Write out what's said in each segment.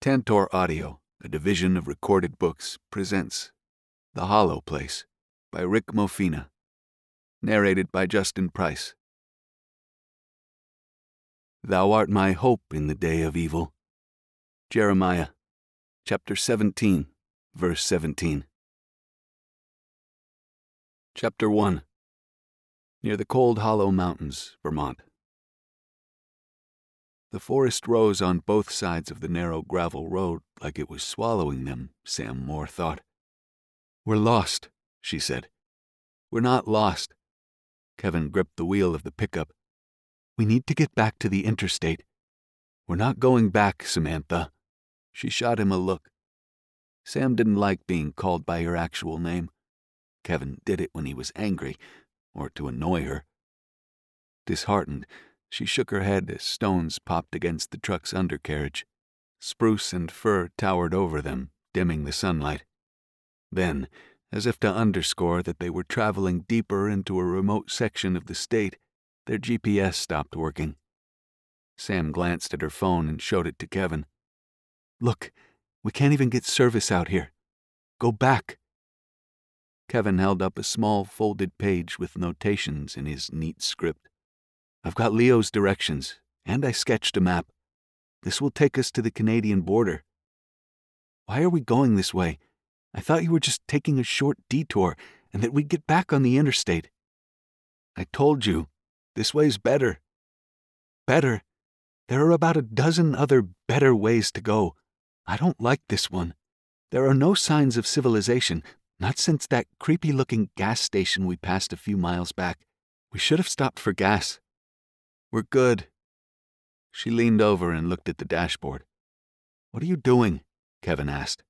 Tantor Audio, a division of recorded books, presents The Hollow Place by Rick Mofina. Narrated by Justin Price. Thou art my hope in the day of evil. Jeremiah, chapter 17, verse 17. Chapter 1 Near the Cold Hollow Mountains, Vermont. The forest rose on both sides of the narrow gravel road like it was swallowing them, Sam Moore thought. We're lost, she said. We're not lost. Kevin gripped the wheel of the pickup. We need to get back to the interstate. We're not going back, Samantha. She shot him a look. Sam didn't like being called by her actual name. Kevin did it when he was angry, or to annoy her. Disheartened, she shook her head as stones popped against the truck's undercarriage. Spruce and fir towered over them, dimming the sunlight. Then, as if to underscore that they were traveling deeper into a remote section of the state, their GPS stopped working. Sam glanced at her phone and showed it to Kevin. Look, we can't even get service out here. Go back. Kevin held up a small folded page with notations in his neat script. I've got Leo's directions, and I sketched a map. This will take us to the Canadian border. Why are we going this way? I thought you were just taking a short detour and that we'd get back on the interstate. I told you, this way's better. Better? There are about a dozen other better ways to go. I don't like this one. There are no signs of civilization, not since that creepy looking gas station we passed a few miles back. We should have stopped for gas. We're good. She leaned over and looked at the dashboard. What are you doing? Kevin asked.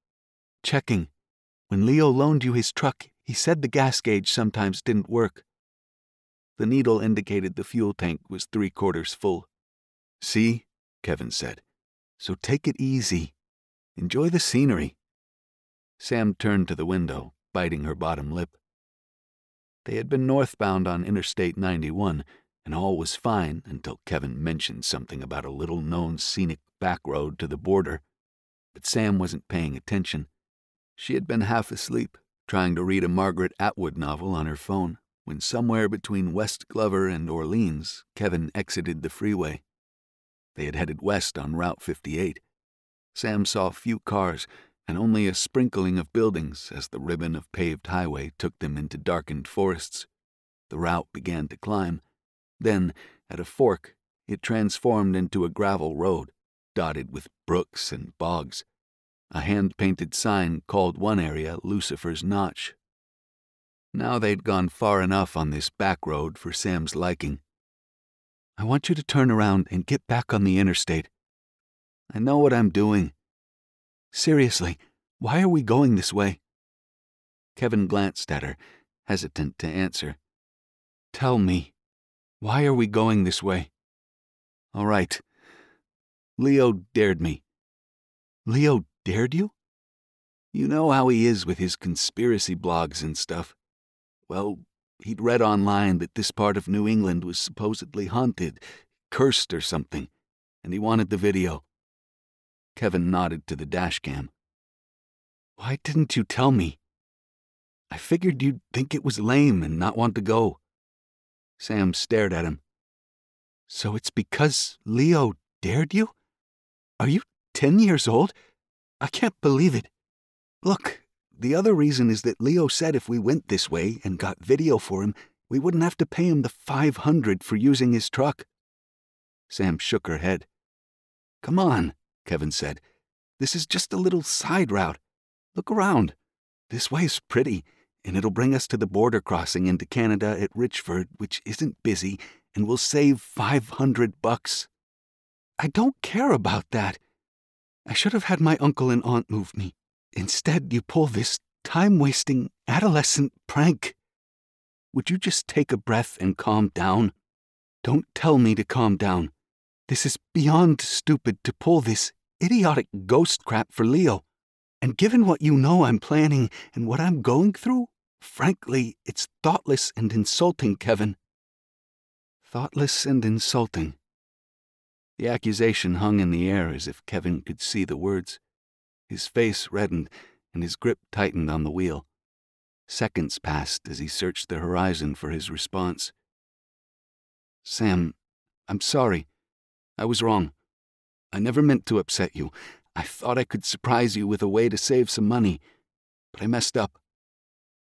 Checking. When Leo loaned you his truck, he said the gas gauge sometimes didn't work. The needle indicated the fuel tank was three quarters full. See? Kevin said. So take it easy. Enjoy the scenery. Sam turned to the window, biting her bottom lip. They had been northbound on Interstate 91 and all was fine until Kevin mentioned something about a little known scenic back road to the border. But Sam wasn't paying attention. She had been half asleep, trying to read a Margaret Atwood novel on her phone, when somewhere between West Glover and Orleans, Kevin exited the freeway. They had headed west on Route 58. Sam saw few cars and only a sprinkling of buildings as the ribbon of paved highway took them into darkened forests. The route began to climb, then, at a fork, it transformed into a gravel road, dotted with brooks and bogs. A hand painted sign called one area Lucifer's Notch. Now they'd gone far enough on this back road for Sam's liking. I want you to turn around and get back on the interstate. I know what I'm doing. Seriously, why are we going this way? Kevin glanced at her, hesitant to answer. Tell me. Why are we going this way? All right. Leo dared me. Leo dared you? You know how he is with his conspiracy blogs and stuff. Well, he'd read online that this part of New England was supposedly haunted, cursed or something, and he wanted the video. Kevin nodded to the dashcam. Why didn't you tell me? I figured you'd think it was lame and not want to go. Sam stared at him. So it's because Leo dared you? Are you ten years old? I can't believe it. Look, the other reason is that Leo said if we went this way and got video for him, we wouldn't have to pay him the 500 for using his truck. Sam shook her head. Come on, Kevin said. This is just a little side route. Look around. This way's pretty, and it'll bring us to the border crossing into Canada at Richford, which isn't busy, and we'll save 500 bucks. I don't care about that. I should have had my uncle and aunt move me. Instead, you pull this time wasting adolescent prank. Would you just take a breath and calm down? Don't tell me to calm down. This is beyond stupid to pull this idiotic ghost crap for Leo. And given what you know I'm planning and what I'm going through, frankly, it's thoughtless and insulting, Kevin. Thoughtless and insulting. The accusation hung in the air as if Kevin could see the words. His face reddened and his grip tightened on the wheel. Seconds passed as he searched the horizon for his response. Sam, I'm sorry. I was wrong. I never meant to upset you. I thought I could surprise you with a way to save some money, but I messed up.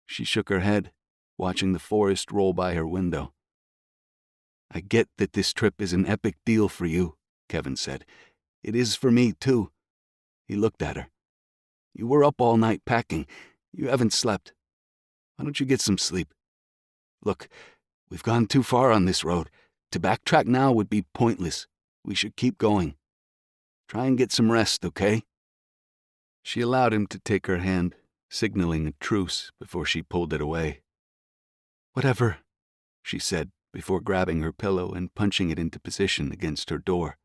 She shook her head, watching the forest roll by her window. I get that this trip is an epic deal for you, Kevin said. It is for me, too. He looked at her. You were up all night packing. You haven't slept. Why don't you get some sleep? Look, we've gone too far on this road. To backtrack now would be pointless. We should keep going. Try and get some rest, okay? She allowed him to take her hand, signaling a truce before she pulled it away. Whatever, she said before grabbing her pillow and punching it into position against her door.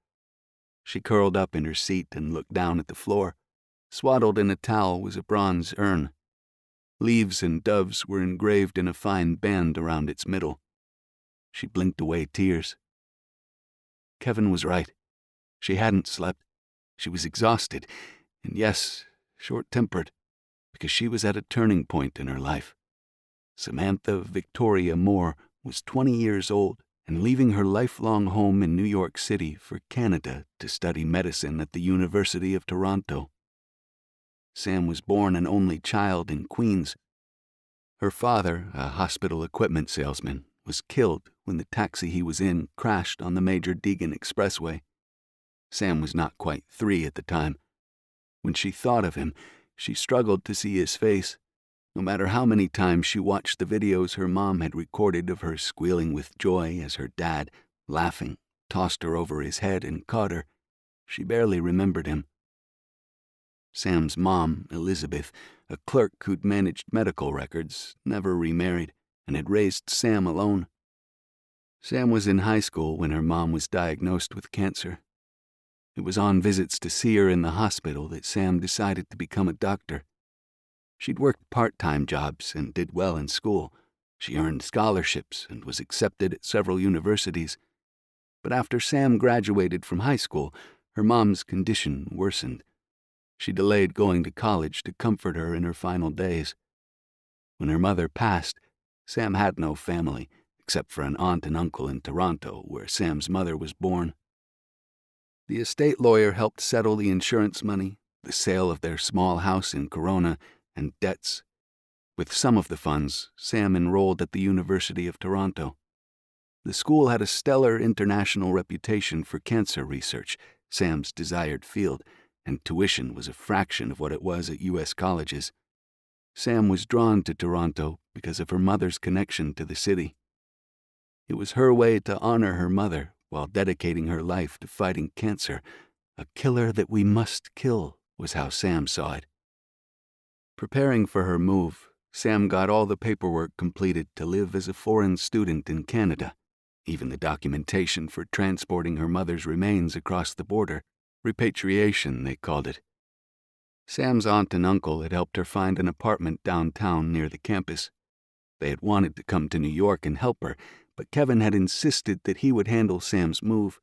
She curled up in her seat and looked down at the floor. Swaddled in a towel was a bronze urn. Leaves and doves were engraved in a fine band around its middle. She blinked away tears. Kevin was right. She hadn't slept. She was exhausted, and yes, short tempered, because she was at a turning point in her life. Samantha Victoria Moore was 20 years old and leaving her lifelong home in New York City for Canada to study medicine at the University of Toronto. Sam was born an only child in Queens. Her father, a hospital equipment salesman, was killed when the taxi he was in crashed on the Major Deegan Expressway. Sam was not quite three at the time. When she thought of him, she struggled to see his face, no matter how many times she watched the videos her mom had recorded of her squealing with joy as her dad, laughing, tossed her over his head and caught her. She barely remembered him. Sam's mom, Elizabeth, a clerk who'd managed medical records, never remarried, and had raised Sam alone. Sam was in high school when her mom was diagnosed with cancer. It was on visits to see her in the hospital that Sam decided to become a doctor. She'd worked part time jobs and did well in school. She earned scholarships and was accepted at several universities. But after Sam graduated from high school, her mom's condition worsened. She delayed going to college to comfort her in her final days. When her mother passed, Sam had no family, except for an aunt and uncle in Toronto, where Sam's mother was born. The estate lawyer helped settle the insurance money, the sale of their small house in Corona, and debts. With some of the funds, Sam enrolled at the University of Toronto. The school had a stellar international reputation for cancer research, Sam's desired field, and tuition was a fraction of what it was at U.S. colleges. Sam was drawn to Toronto because of her mother's connection to the city. It was her way to honor her mother while dedicating her life to fighting cancer. A killer that we must kill was how Sam saw it. Preparing for her move, Sam got all the paperwork completed to live as a foreign student in Canada, even the documentation for transporting her mother's remains across the border. Repatriation, they called it. Sam's aunt and uncle had helped her find an apartment downtown near the campus. They had wanted to come to New York and help her, but Kevin had insisted that he would handle Sam's move.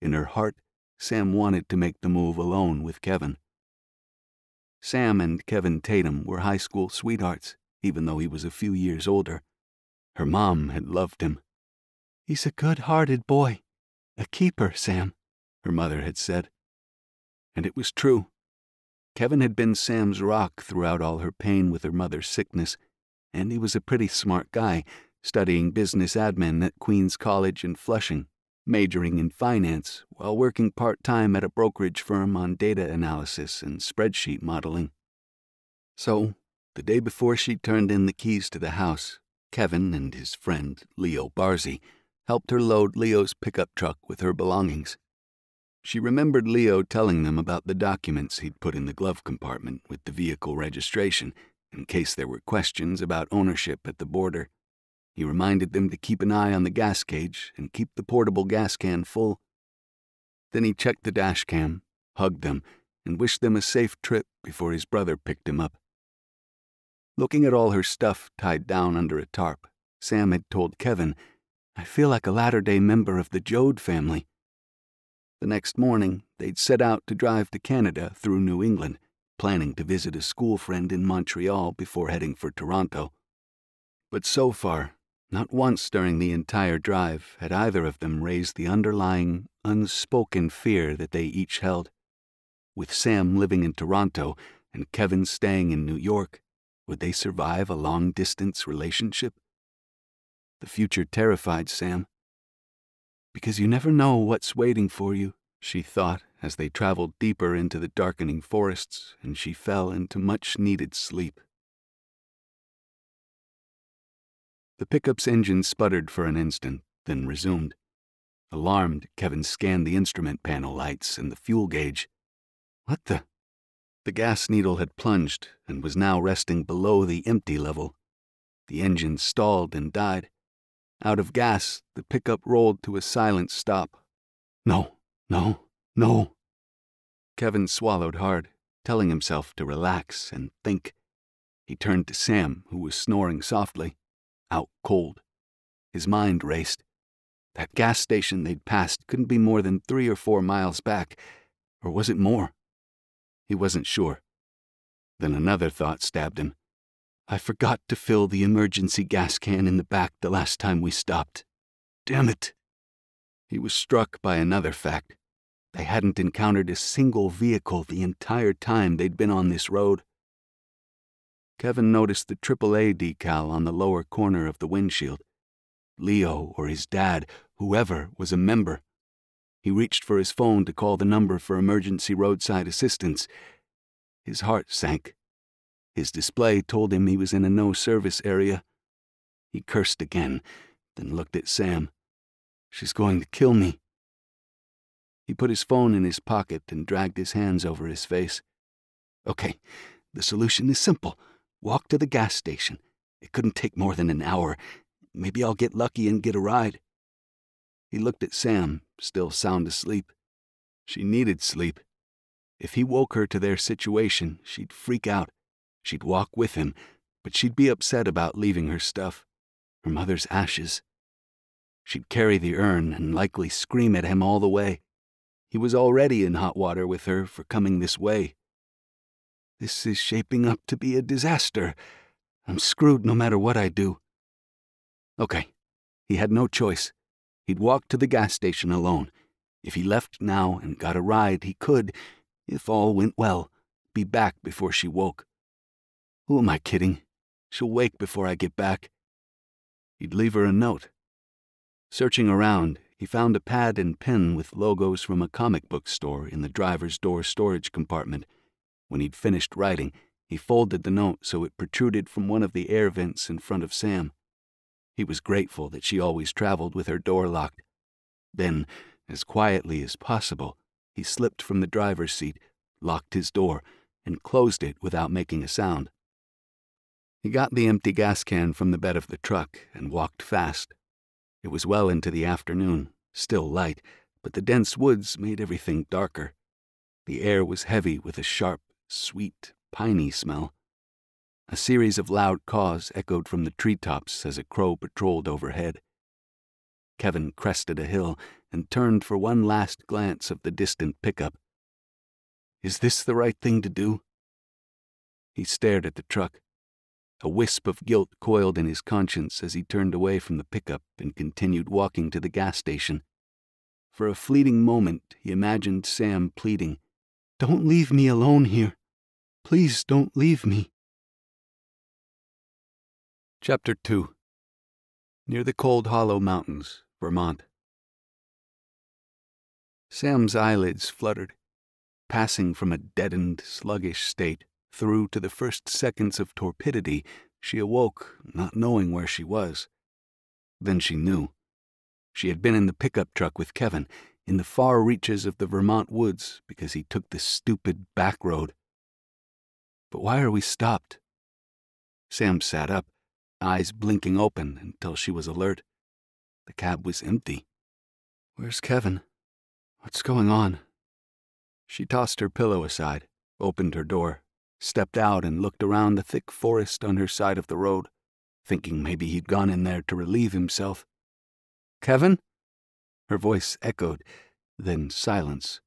In her heart, Sam wanted to make the move alone with Kevin. Sam and Kevin Tatum were high school sweethearts, even though he was a few years older. Her mom had loved him. He's a good hearted boy. A keeper, Sam, her mother had said. And it was true. Kevin had been Sam's rock throughout all her pain with her mother's sickness, and he was a pretty smart guy, studying business admin at Queens College in Flushing, majoring in finance while working part time at a brokerage firm on data analysis and spreadsheet modeling. So, the day before she turned in the keys to the house, Kevin and his friend, Leo Barzy, helped her load Leo's pickup truck with her belongings. She remembered Leo telling them about the documents he'd put in the glove compartment with the vehicle registration in case there were questions about ownership at the border. He reminded them to keep an eye on the gas gauge and keep the portable gas can full. Then he checked the dash cam, hugged them, and wished them a safe trip before his brother picked him up. Looking at all her stuff tied down under a tarp, Sam had told Kevin, I feel like a latter day member of the Joad family. The next morning, they'd set out to drive to Canada through New England, planning to visit a school friend in Montreal before heading for Toronto. But so far, not once during the entire drive had either of them raised the underlying, unspoken fear that they each held. With Sam living in Toronto and Kevin staying in New York, would they survive a long distance relationship? The future terrified Sam. Because you never know what's waiting for you, she thought as they traveled deeper into the darkening forests and she fell into much needed sleep. The pickup's engine sputtered for an instant, then resumed. Alarmed, Kevin scanned the instrument panel lights and the fuel gauge. What the? The gas needle had plunged and was now resting below the empty level. The engine stalled and died. Out of gas, the pickup rolled to a silent stop. No, no, no. Kevin swallowed hard, telling himself to relax and think. He turned to Sam, who was snoring softly, out cold. His mind raced. That gas station they'd passed couldn't be more than three or four miles back, or was it more? He wasn't sure. Then another thought stabbed him. I forgot to fill the emergency gas can in the back the last time we stopped. Damn it! He was struck by another fact. They hadn't encountered a single vehicle the entire time they'd been on this road. Kevin noticed the AAA decal on the lower corner of the windshield. Leo or his dad, whoever, was a member. He reached for his phone to call the number for emergency roadside assistance. His heart sank. His display told him he was in a no service area. He cursed again, then looked at Sam. She's going to kill me. He put his phone in his pocket and dragged his hands over his face. Okay, the solution is simple. Walk to the gas station. It couldn't take more than an hour. Maybe I'll get lucky and get a ride. He looked at Sam, still sound asleep. She needed sleep. If he woke her to their situation, she'd freak out. She'd walk with him, but she'd be upset about leaving her stuff, her mother's ashes. She'd carry the urn and likely scream at him all the way. He was already in hot water with her for coming this way. This is shaping up to be a disaster. I'm screwed no matter what I do. Okay, he had no choice. He'd walk to the gas station alone. If he left now and got a ride, he could, if all went well, be back before she woke. Who am I kidding? She'll wake before I get back. He'd leave her a note. Searching around, he found a pad and pen with logos from a comic book store in the driver's door storage compartment. When he'd finished writing, he folded the note so it protruded from one of the air vents in front of Sam. He was grateful that she always traveled with her door locked. Then, as quietly as possible, he slipped from the driver's seat, locked his door, and closed it without making a sound. He got the empty gas can from the bed of the truck and walked fast. It was well into the afternoon, still light, but the dense woods made everything darker. The air was heavy with a sharp, sweet, piney smell. A series of loud caws echoed from the treetops as a crow patrolled overhead. Kevin crested a hill and turned for one last glance of the distant pickup. Is this the right thing to do? He stared at the truck. A wisp of guilt coiled in his conscience as he turned away from the pickup and continued walking to the gas station. For a fleeting moment, he imagined Sam pleading, Don't leave me alone here. Please don't leave me. Chapter 2 Near the Cold Hollow Mountains, Vermont. Sam's eyelids fluttered, passing from a deadened, sluggish state through to the first seconds of torpidity, she awoke, not knowing where she was. Then she knew. She had been in the pickup truck with Kevin, in the far reaches of the Vermont woods, because he took the stupid back road. But why are we stopped? Sam sat up, eyes blinking open until she was alert. The cab was empty. Where's Kevin? What's going on? She tossed her pillow aside, opened her door, stepped out and looked around the thick forest on her side of the road, thinking maybe he'd gone in there to relieve himself. Kevin? Her voice echoed, then silence.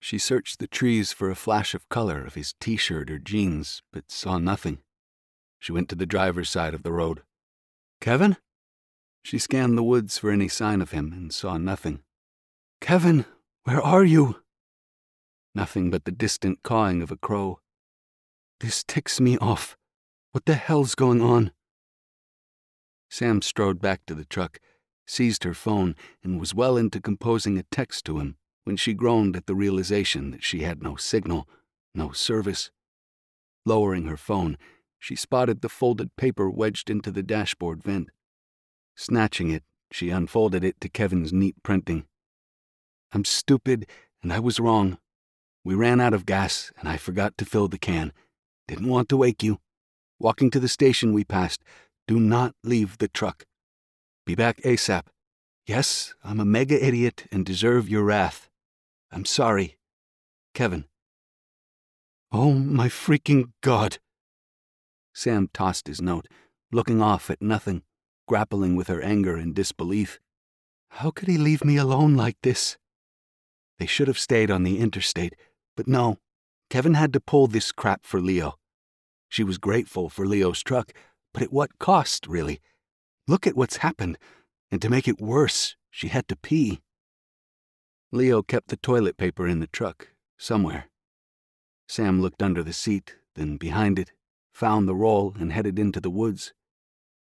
She searched the trees for a flash of color of his t shirt or jeans, but saw nothing. She went to the driver's side of the road. Kevin? She scanned the woods for any sign of him and saw nothing. Kevin, where are you? Nothing but the distant cawing of a crow. This ticks me off. What the hell's going on? Sam strode back to the truck, seized her phone, and was well into composing a text to him when she groaned at the realization that she had no signal, no service. Lowering her phone, she spotted the folded paper wedged into the dashboard vent. Snatching it, she unfolded it to Kevin's neat printing. I'm stupid, and I was wrong. We ran out of gas, and I forgot to fill the can. Didn't want to wake you. Walking to the station we passed, do not leave the truck. Be back ASAP. Yes, I'm a mega idiot and deserve your wrath. I'm sorry. Kevin. Oh my freaking God. Sam tossed his note, looking off at nothing, grappling with her anger and disbelief. How could he leave me alone like this? They should have stayed on the interstate, but no, Kevin had to pull this crap for Leo. She was grateful for Leo's truck, but at what cost, really? Look at what's happened, and to make it worse, she had to pee. Leo kept the toilet paper in the truck, somewhere. Sam looked under the seat, then behind it, found the roll, and headed into the woods.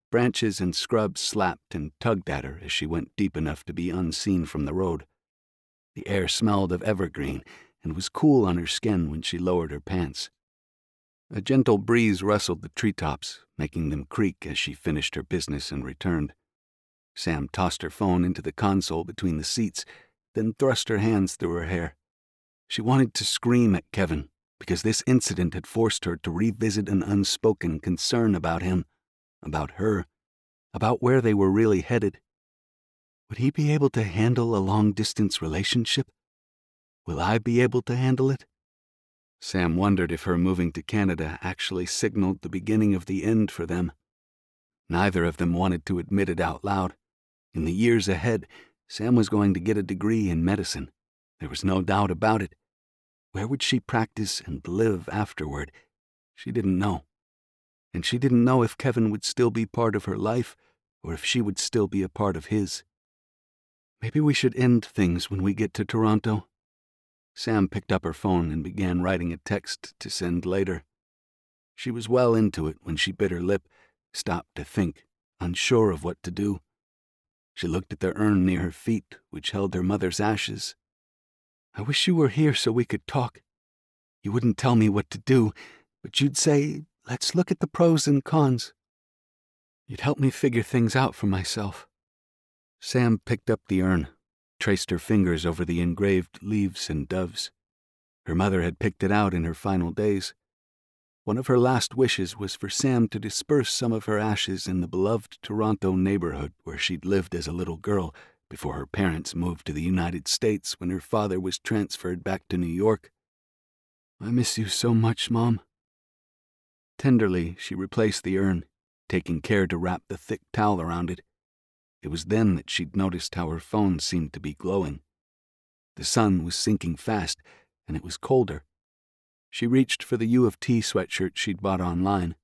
Branches and scrub slapped and tugged at her as she went deep enough to be unseen from the road. The air smelled of evergreen and was cool on her skin when she lowered her pants. A gentle breeze rustled the treetops, making them creak as she finished her business and returned. Sam tossed her phone into the console between the seats then thrust her hands through her hair. She wanted to scream at Kevin because this incident had forced her to revisit an unspoken concern about him, about her, about where they were really headed. Would he be able to handle a long distance relationship? Will I be able to handle it? Sam wondered if her moving to Canada actually signaled the beginning of the end for them. Neither of them wanted to admit it out loud. In the years ahead, Sam was going to get a degree in medicine. There was no doubt about it. Where would she practice and live afterward? She didn't know. And she didn't know if Kevin would still be part of her life or if she would still be a part of his. Maybe we should end things when we get to Toronto. Sam picked up her phone and began writing a text to send later. She was well into it when she bit her lip, stopped to think, unsure of what to do. She looked at the urn near her feet, which held her mother's ashes. I wish you were here so we could talk. You wouldn't tell me what to do, but you'd say, let's look at the pros and cons. You'd help me figure things out for myself. Sam picked up the urn, traced her fingers over the engraved leaves and doves. Her mother had picked it out in her final days. One of her last wishes was for Sam to disperse some of her ashes in the beloved Toronto neighborhood where she'd lived as a little girl before her parents moved to the United States when her father was transferred back to New York. I miss you so much, Mom. Tenderly, she replaced the urn, taking care to wrap the thick towel around it. It was then that she'd noticed how her phone seemed to be glowing. The sun was sinking fast, and it was colder. She reached for the U of T sweatshirt she'd bought online.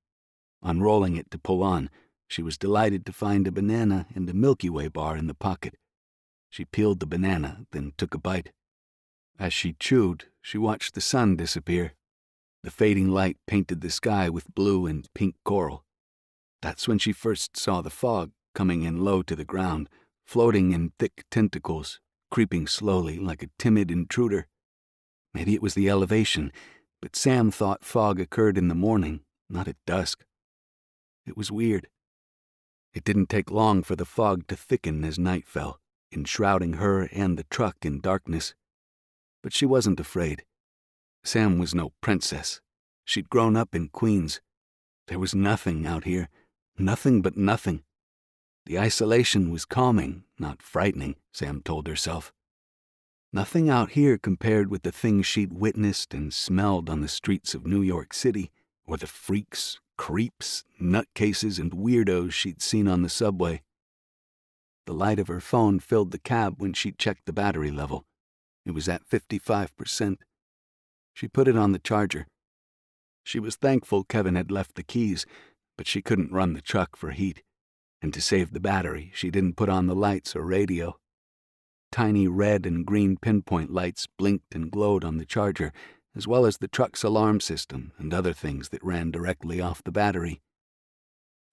Unrolling it to pull on, she was delighted to find a banana and a Milky Way bar in the pocket. She peeled the banana, then took a bite. As she chewed, she watched the sun disappear. The fading light painted the sky with blue and pink coral. That's when she first saw the fog coming in low to the ground, floating in thick tentacles, creeping slowly like a timid intruder. Maybe it was the elevation, but Sam thought fog occurred in the morning, not at dusk. It was weird. It didn't take long for the fog to thicken as night fell, enshrouding her and the truck in darkness. But she wasn't afraid. Sam was no princess. She'd grown up in Queens. There was nothing out here, nothing but nothing. The isolation was calming, not frightening, Sam told herself. Nothing out here compared with the things she'd witnessed and smelled on the streets of New York City, or the freaks, creeps, nutcases, and weirdos she'd seen on the subway. The light of her phone filled the cab when she checked the battery level. It was at 55%. She put it on the charger. She was thankful Kevin had left the keys, but she couldn't run the truck for heat. And to save the battery, she didn't put on the lights or radio. Tiny red and green pinpoint lights blinked and glowed on the charger, as well as the truck's alarm system and other things that ran directly off the battery.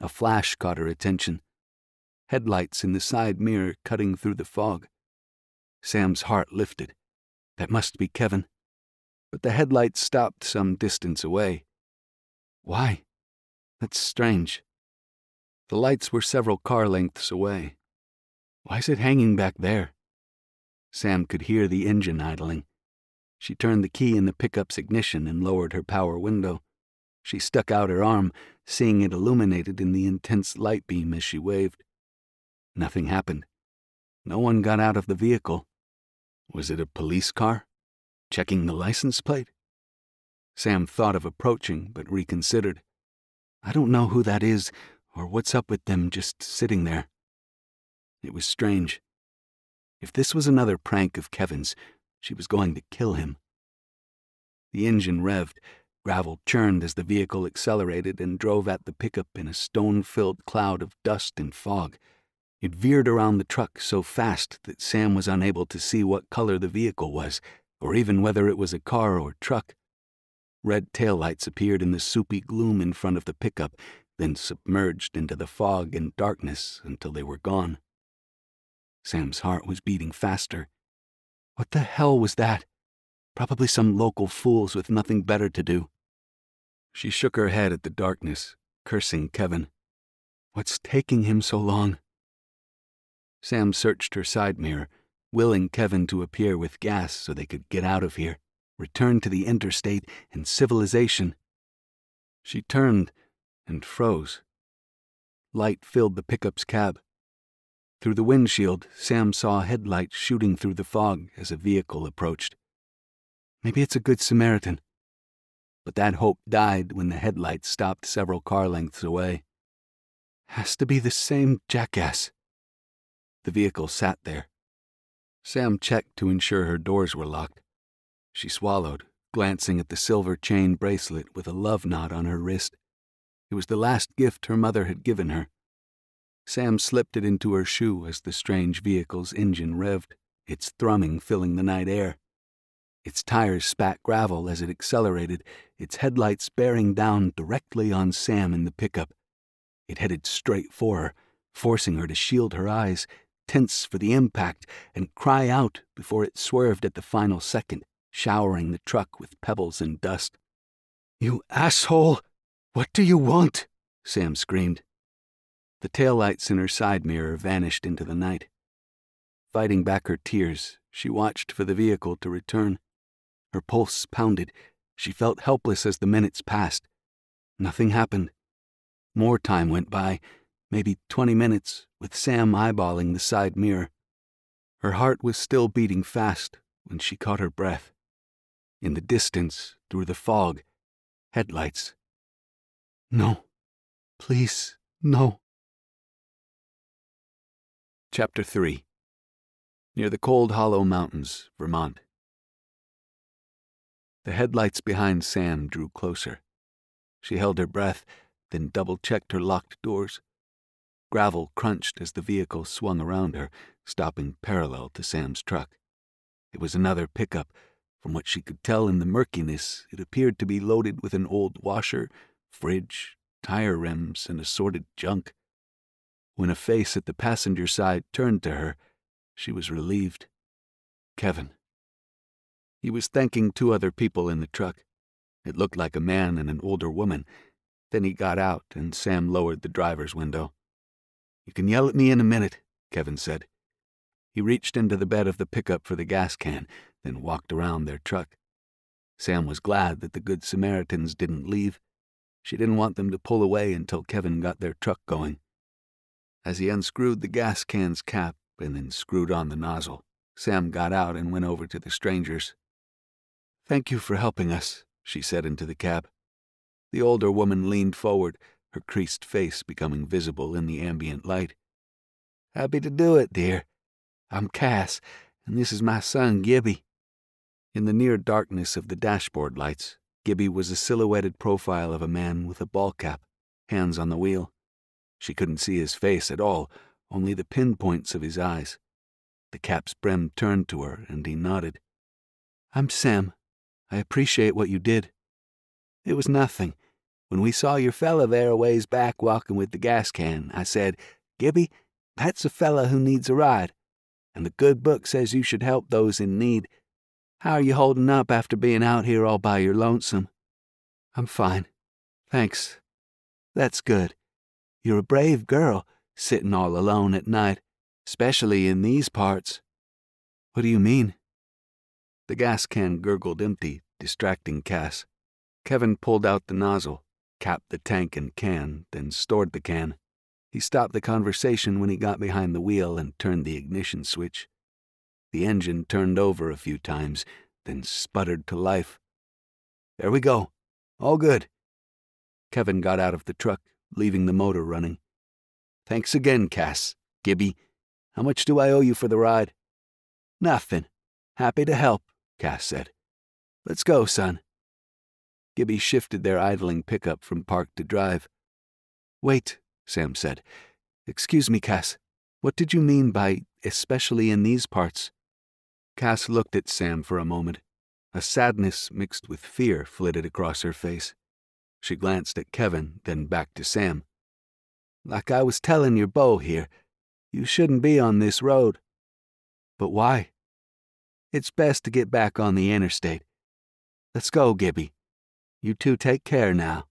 A flash caught her attention. Headlights in the side mirror cutting through the fog. Sam's heart lifted. That must be Kevin. But the headlights stopped some distance away. Why? That's strange. The lights were several car lengths away. Why is it hanging back there? Sam could hear the engine idling. She turned the key in the pickup's ignition and lowered her power window. She stuck out her arm, seeing it illuminated in the intense light beam as she waved. Nothing happened. No one got out of the vehicle. Was it a police car? Checking the license plate? Sam thought of approaching, but reconsidered. I don't know who that is, or what's up with them just sitting there. It was strange. If this was another prank of Kevin's, she was going to kill him. The engine revved, gravel churned as the vehicle accelerated and drove at the pickup in a stone filled cloud of dust and fog. It veered around the truck so fast that Sam was unable to see what color the vehicle was, or even whether it was a car or truck. Red taillights appeared in the soupy gloom in front of the pickup, then submerged into the fog and darkness until they were gone. Sam's heart was beating faster. What the hell was that? Probably some local fools with nothing better to do. She shook her head at the darkness, cursing Kevin. What's taking him so long? Sam searched her side mirror, willing Kevin to appear with gas so they could get out of here, return to the interstate and civilization. She turned and froze. Light filled the pickup's cab. Through the windshield, Sam saw headlights shooting through the fog as a vehicle approached. Maybe it's a good Samaritan. But that hope died when the headlights stopped several car lengths away. Has to be the same jackass. The vehicle sat there. Sam checked to ensure her doors were locked. She swallowed, glancing at the silver chain bracelet with a love knot on her wrist. It was the last gift her mother had given her. Sam slipped it into her shoe as the strange vehicle's engine revved, its thrumming filling the night air. Its tires spat gravel as it accelerated, its headlights bearing down directly on Sam in the pickup. It headed straight for her, forcing her to shield her eyes, tense for the impact, and cry out before it swerved at the final second, showering the truck with pebbles and dust. You asshole! What do you want? Sam screamed. The taillights in her side mirror vanished into the night. Fighting back her tears, she watched for the vehicle to return. Her pulse pounded. She felt helpless as the minutes passed. Nothing happened. More time went by, maybe 20 minutes, with Sam eyeballing the side mirror. Her heart was still beating fast when she caught her breath. In the distance, through the fog, headlights. No. Please, no. Chapter 3 Near the Cold Hollow Mountains, Vermont. The headlights behind Sam drew closer. She held her breath, then double checked her locked doors. Gravel crunched as the vehicle swung around her, stopping parallel to Sam's truck. It was another pickup. From what she could tell in the murkiness, it appeared to be loaded with an old washer, fridge, tire rims, and assorted junk. When a face at the passenger side turned to her, she was relieved. Kevin. He was thanking two other people in the truck. It looked like a man and an older woman. Then he got out, and Sam lowered the driver's window. You can yell at me in a minute, Kevin said. He reached into the bed of the pickup for the gas can, then walked around their truck. Sam was glad that the Good Samaritans didn't leave. She didn't want them to pull away until Kevin got their truck going. As he unscrewed the gas can's cap and then screwed on the nozzle, Sam got out and went over to the strangers. Thank you for helping us, she said into the cab. The older woman leaned forward, her creased face becoming visible in the ambient light. Happy to do it, dear. I'm Cass, and this is my son, Gibby. In the near darkness of the dashboard lights, Gibby was a silhouetted profile of a man with a ball cap, hands on the wheel. She couldn't see his face at all, only the pinpoints of his eyes. The cap's brim turned to her, and he nodded. I'm Sam. I appreciate what you did. It was nothing. When we saw your fella there a ways back walking with the gas can, I said, Gibby, that's a fella who needs a ride. And the good book says you should help those in need. How are you holding up after being out here all by your lonesome? I'm fine. Thanks. That's good. You're a brave girl, sitting all alone at night, especially in these parts. What do you mean? The gas can gurgled empty, distracting Cass. Kevin pulled out the nozzle, capped the tank and can, then stored the can. He stopped the conversation when he got behind the wheel and turned the ignition switch. The engine turned over a few times, then sputtered to life. There we go. All good. Kevin got out of the truck, leaving the motor running. Thanks again, Cass. Gibby. How much do I owe you for the ride? Nothing. Happy to help, Cass said. Let's go, son. Gibby shifted their idling pickup from park to drive. Wait, Sam said. Excuse me, Cass. What did you mean by especially in these parts? Cass looked at Sam for a moment. A sadness mixed with fear flitted across her face. She glanced at Kevin, then back to Sam. Like I was telling your beau here, you shouldn't be on this road. But why? It's best to get back on the interstate. Let's go, Gibby. You two take care now.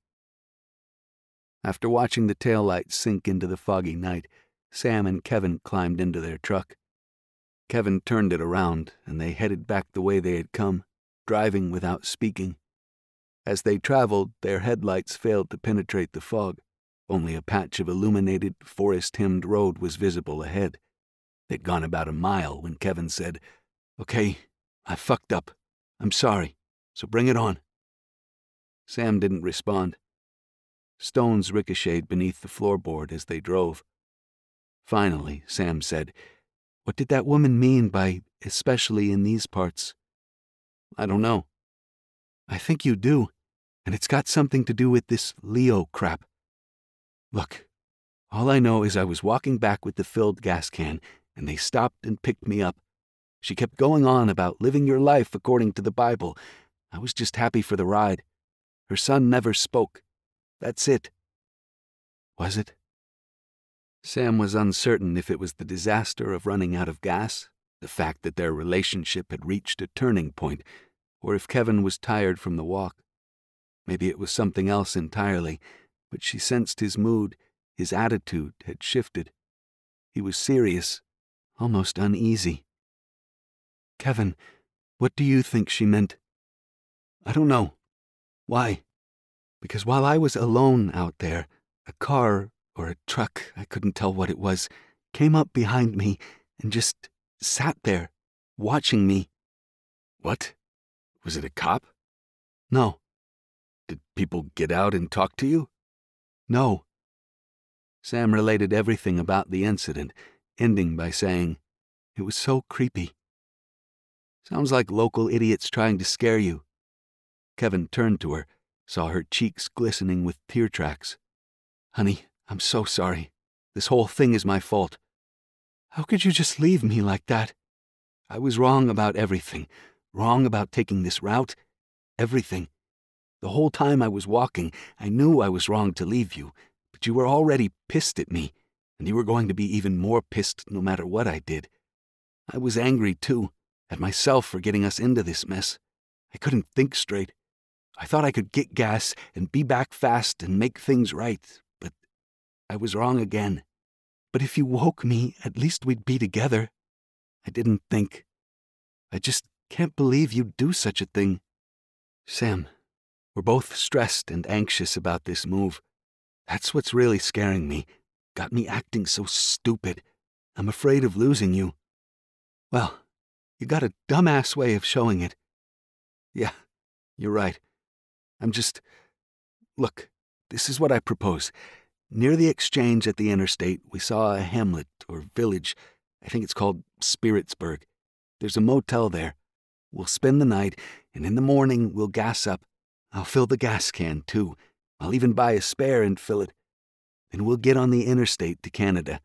After watching the taillights sink into the foggy night, Sam and Kevin climbed into their truck. Kevin turned it around, and they headed back the way they had come, driving without speaking. As they traveled, their headlights failed to penetrate the fog. Only a patch of illuminated, forest hemmed road was visible ahead. They'd gone about a mile when Kevin said, Okay, I fucked up. I'm sorry, so bring it on. Sam didn't respond. Stones ricocheted beneath the floorboard as they drove. Finally, Sam said, What did that woman mean by especially in these parts? I don't know. I think you do, and it's got something to do with this Leo crap. Look, all I know is I was walking back with the filled gas can, and they stopped and picked me up. She kept going on about living your life according to the Bible. I was just happy for the ride. Her son never spoke. That's it. Was it? Sam was uncertain if it was the disaster of running out of gas, the fact that their relationship had reached a turning point, or if Kevin was tired from the walk. Maybe it was something else entirely, but she sensed his mood, his attitude had shifted. He was serious, almost uneasy. Kevin, what do you think she meant? I don't know. Why? because while I was alone out there, a car or a truck, I couldn't tell what it was, came up behind me and just sat there, watching me. What? Was it a cop? No. Did people get out and talk to you? No. Sam related everything about the incident, ending by saying, It was so creepy. Sounds like local idiots trying to scare you. Kevin turned to her saw her cheeks glistening with tear tracks. Honey, I'm so sorry. This whole thing is my fault. How could you just leave me like that? I was wrong about everything. Wrong about taking this route. Everything. The whole time I was walking, I knew I was wrong to leave you, but you were already pissed at me, and you were going to be even more pissed no matter what I did. I was angry, too, at myself for getting us into this mess. I couldn't think straight. I thought I could get gas and be back fast and make things right, I was wrong again. But if you woke me, at least we'd be together. I didn't think. I just can't believe you'd do such a thing. Sam, we're both stressed and anxious about this move. That's what's really scaring me. Got me acting so stupid. I'm afraid of losing you. Well, you got a dumbass way of showing it. Yeah, you're right. I'm just. Look, this is what I propose. Near the exchange at the interstate, we saw a hamlet or village. I think it's called Spiritsburg. There's a motel there. We'll spend the night, and in the morning we'll gas up. I'll fill the gas can, too. I'll even buy a spare and fill it. Then we'll get on the interstate to Canada.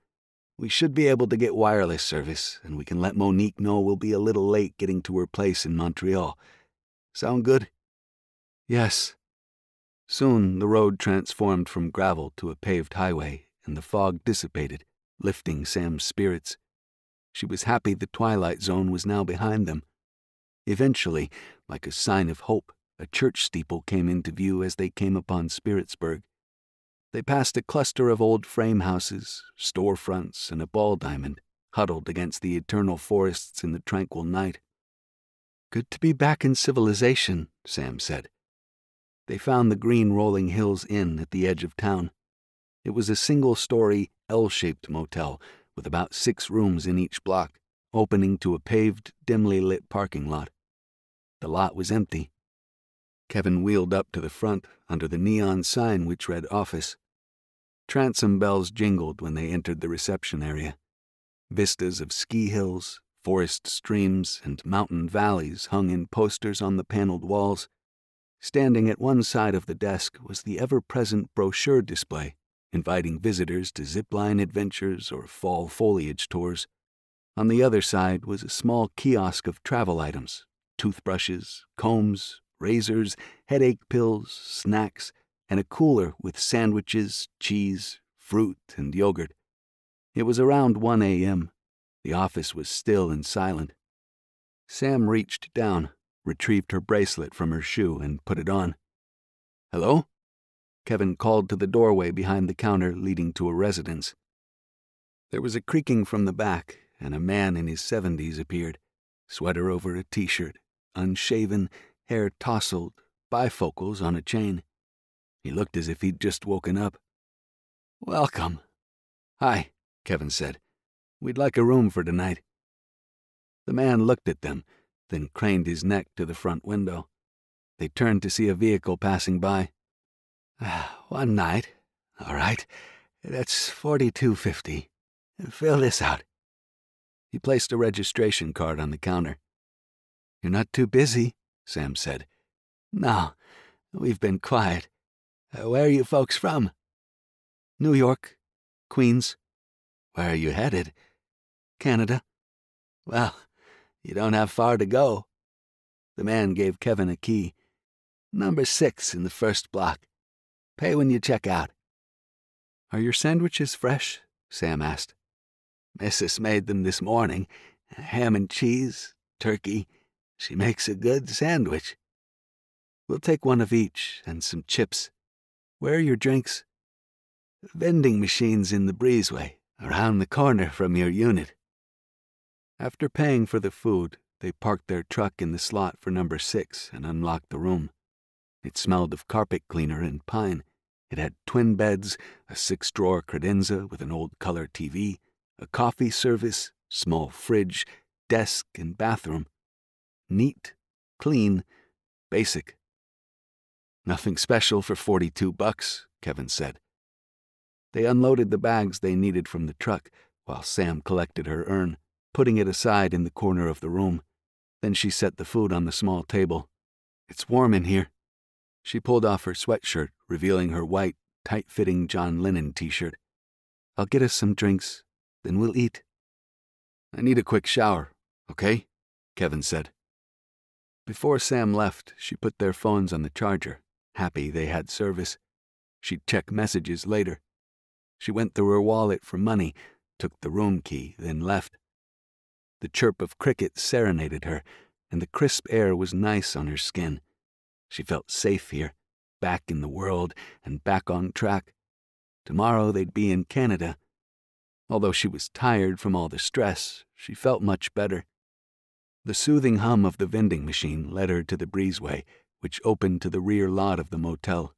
We should be able to get wireless service, and we can let Monique know we'll be a little late getting to her place in Montreal. Sound good? Yes. Soon the road transformed from gravel to a paved highway, and the fog dissipated, lifting Sam's spirits. She was happy the twilight zone was now behind them. Eventually, like a sign of hope, a church steeple came into view as they came upon Spiritsburg. They passed a cluster of old frame houses, storefronts, and a ball diamond, huddled against the eternal forests in the tranquil night. Good to be back in civilization, Sam said. They found the green rolling hills inn at the edge of town. It was a single story, L shaped motel with about six rooms in each block, opening to a paved, dimly lit parking lot. The lot was empty. Kevin wheeled up to the front under the neon sign which read office. Transom bells jingled when they entered the reception area. Vistas of ski hills, forest streams, and mountain valleys hung in posters on the paneled walls. Standing at one side of the desk was the ever present brochure display, inviting visitors to zipline adventures or fall foliage tours. On the other side was a small kiosk of travel items toothbrushes, combs, razors, headache pills, snacks, and a cooler with sandwiches, cheese, fruit, and yogurt. It was around 1 a.m. The office was still and silent. Sam reached down, retrieved her bracelet from her shoe, and put it on. Hello? Kevin called to the doorway behind the counter leading to a residence. There was a creaking from the back, and a man in his seventies appeared, sweater over a t shirt, unshaven, hair tousled, bifocals on a chain. He looked as if he'd just woken up. Welcome. Hi, Kevin said. We'd like a room for tonight. The man looked at them, then craned his neck to the front window. They turned to see a vehicle passing by. One night. All right. That's forty-two fifty. Fill this out. He placed a registration card on the counter. You're not too busy, Sam said. No, we've been quiet. Uh, where are you folks from? New York, Queens. Where are you headed? Canada. Well, you don't have far to go. The man gave Kevin a key. Number six in the first block. Pay when you check out. Are your sandwiches fresh? Sam asked. Missus made them this morning. Ham and cheese, turkey. She makes a good sandwich. We'll take one of each and some chips. Where are your drinks? Vending machines in the breezeway, around the corner from your unit. After paying for the food, they parked their truck in the slot for number six and unlocked the room. It smelled of carpet cleaner and pine. It had twin beds, a six drawer credenza with an old color TV, a coffee service, small fridge, desk, and bathroom. Neat, clean, basic. Nothing special for 42 bucks, Kevin said. They unloaded the bags they needed from the truck while Sam collected her urn, putting it aside in the corner of the room. Then she set the food on the small table. It's warm in here. She pulled off her sweatshirt, revealing her white, tight fitting John Lennon t shirt. I'll get us some drinks, then we'll eat. I need a quick shower, okay? Kevin said. Before Sam left, she put their phones on the charger happy they had service. She'd check messages later. She went through her wallet for money, took the room key, then left. The chirp of crickets serenaded her, and the crisp air was nice on her skin. She felt safe here, back in the world and back on track. Tomorrow they'd be in Canada. Although she was tired from all the stress, she felt much better. The soothing hum of the vending machine led her to the breezeway which opened to the rear lot of the motel.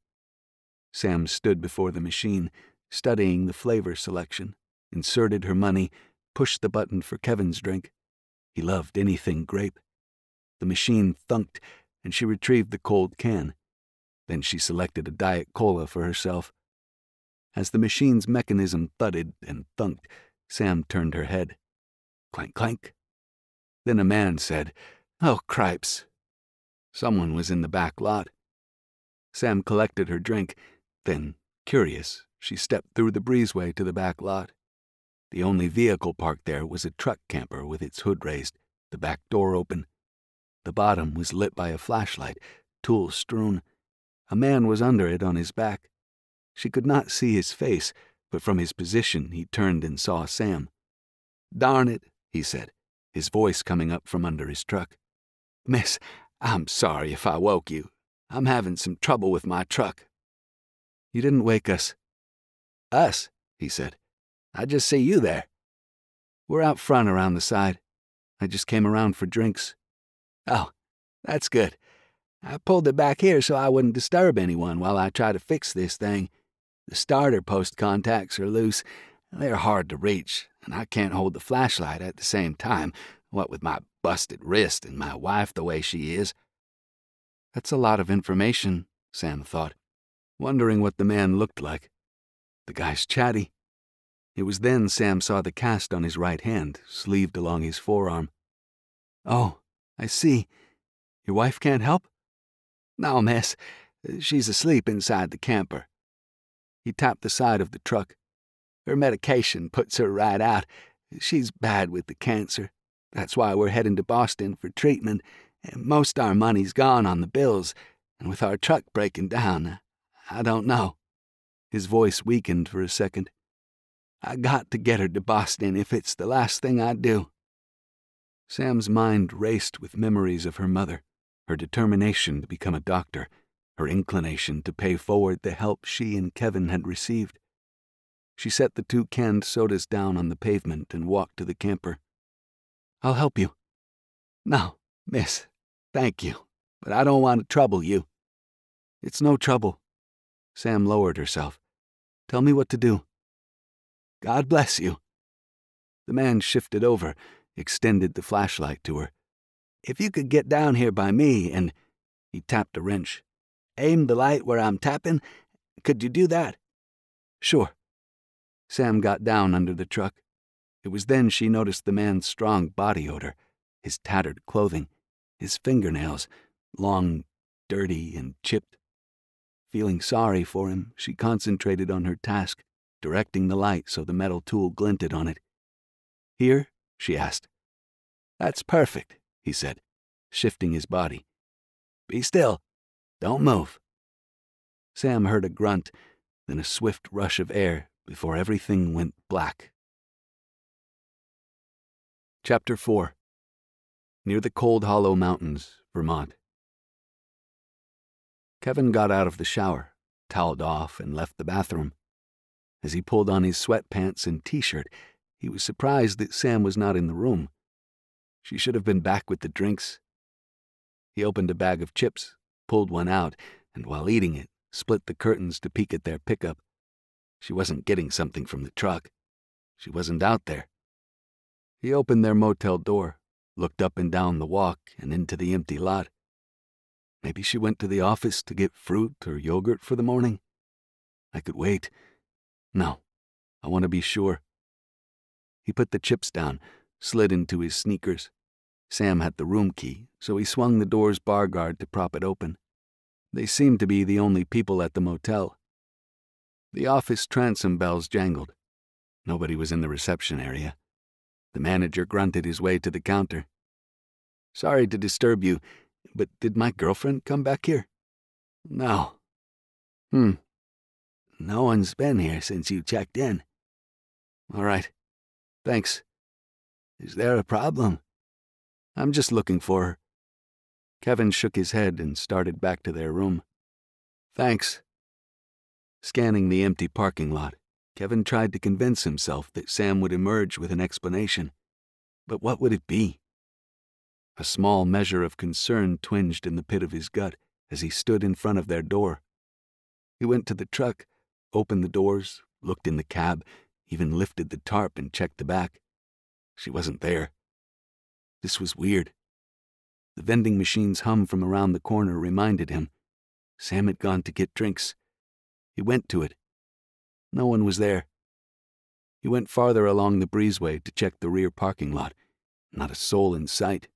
Sam stood before the machine, studying the flavor selection, inserted her money, pushed the button for Kevin's drink. He loved anything grape. The machine thunked, and she retrieved the cold can. Then she selected a Diet Cola for herself. As the machine's mechanism thudded and thunked, Sam turned her head. Clank, clank. Then a man said, Oh, cripes. Someone was in the back lot. Sam collected her drink, then, curious, she stepped through the breezeway to the back lot. The only vehicle parked there was a truck camper with its hood raised, the back door open. The bottom was lit by a flashlight, tools strewn. A man was under it on his back. She could not see his face, but from his position he turned and saw Sam. Darn it, he said, his voice coming up from under his truck. Miss, I'm sorry if I woke you. I'm having some trouble with my truck. You didn't wake us. Us, he said. I just see you there. We're out front around the side. I just came around for drinks. Oh, that's good. I pulled it back here so I wouldn't disturb anyone while I try to fix this thing. The starter post contacts are loose. They're hard to reach, and I can't hold the flashlight at the same time, what with my busted wrist and my wife the way she is. That's a lot of information, Sam thought, wondering what the man looked like. The guy's chatty. It was then Sam saw the cast on his right hand, sleeved along his forearm. Oh, I see. Your wife can't help? No, miss. She's asleep inside the camper. He tapped the side of the truck. Her medication puts her right out. She's bad with the cancer. That's why we're heading to Boston for treatment. And most our money's gone on the bills, and with our truck breaking down, I don't know. His voice weakened for a second. I got to get her to Boston if it's the last thing I do. Sam's mind raced with memories of her mother, her determination to become a doctor, her inclination to pay forward the help she and Kevin had received. She set the two canned sodas down on the pavement and walked to the camper. I'll help you. No, miss, thank you, but I don't want to trouble you. It's no trouble. Sam lowered herself. Tell me what to do. God bless you. The man shifted over, extended the flashlight to her. If you could get down here by me and. He tapped a wrench. Aim the light where I'm tapping. Could you do that? Sure. Sam got down under the truck. It was then she noticed the man's strong body odor, his tattered clothing, his fingernails, long, dirty, and chipped. Feeling sorry for him, she concentrated on her task directing the light so the metal tool glinted on it. Here? she asked. That's perfect, he said, shifting his body. Be still. Don't move. Sam heard a grunt, then a swift rush of air before everything went black. Chapter 4 Near the Cold Hollow Mountains, Vermont. Kevin got out of the shower, toweled off, and left the bathroom. As he pulled on his sweatpants and t shirt, he was surprised that Sam was not in the room. She should have been back with the drinks. He opened a bag of chips, pulled one out, and while eating it, split the curtains to peek at their pickup. She wasn't getting something from the truck. She wasn't out there. He opened their motel door, looked up and down the walk and into the empty lot. Maybe she went to the office to get fruit or yogurt for the morning. I could wait. No, I want to be sure. He put the chips down, slid into his sneakers. Sam had the room key, so he swung the door's bar guard to prop it open. They seemed to be the only people at the motel. The office transom bells jangled. Nobody was in the reception area. The manager grunted his way to the counter. Sorry to disturb you, but did my girlfriend come back here? No. Hmm, no one's been here since you checked in. All right. Thanks. Is there a problem? I'm just looking for her. Kevin shook his head and started back to their room. Thanks. Scanning the empty parking lot, Kevin tried to convince himself that Sam would emerge with an explanation. But what would it be? A small measure of concern twinged in the pit of his gut as he stood in front of their door. He went to the truck opened the doors, looked in the cab, even lifted the tarp and checked the back. She wasn't there. This was weird. The vending machine's hum from around the corner reminded him. Sam had gone to get drinks. He went to it. No one was there. He went farther along the breezeway to check the rear parking lot. Not a soul in sight.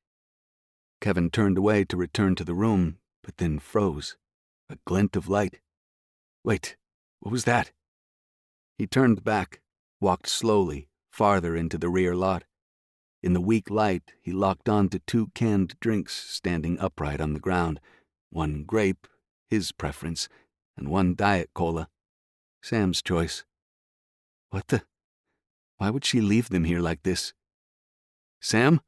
Kevin turned away to return to the room, but then froze. A glint of light. Wait, what was that? He turned back, walked slowly, farther into the rear lot. In the weak light, he locked on to two canned drinks standing upright on the ground one grape, his preference, and one diet cola, Sam's choice. What the? Why would she leave them here like this? Sam?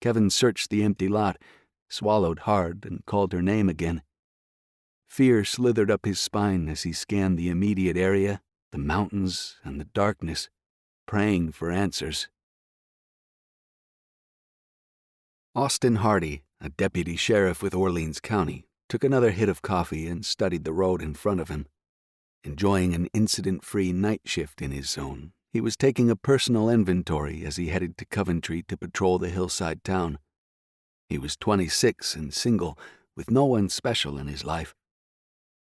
Kevin searched the empty lot, swallowed hard, and called her name again. Fear slithered up his spine as he scanned the immediate area, the mountains, and the darkness, praying for answers. Austin Hardy, a deputy sheriff with Orleans County, took another hit of coffee and studied the road in front of him. Enjoying an incident free night shift in his zone, he was taking a personal inventory as he headed to Coventry to patrol the hillside town. He was 26 and single, with no one special in his life.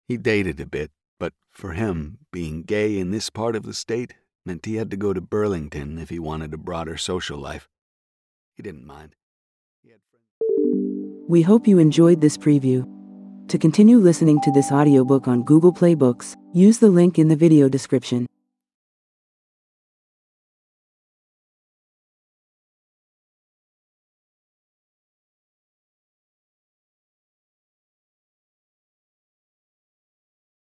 He dated a bit, but for him, being gay in this part of the state meant he had to go to Burlington if he wanted a broader social life. He didn't mind. We hope you enjoyed this preview. To continue listening to this audiobook on Google Play Books, use the link in the video description.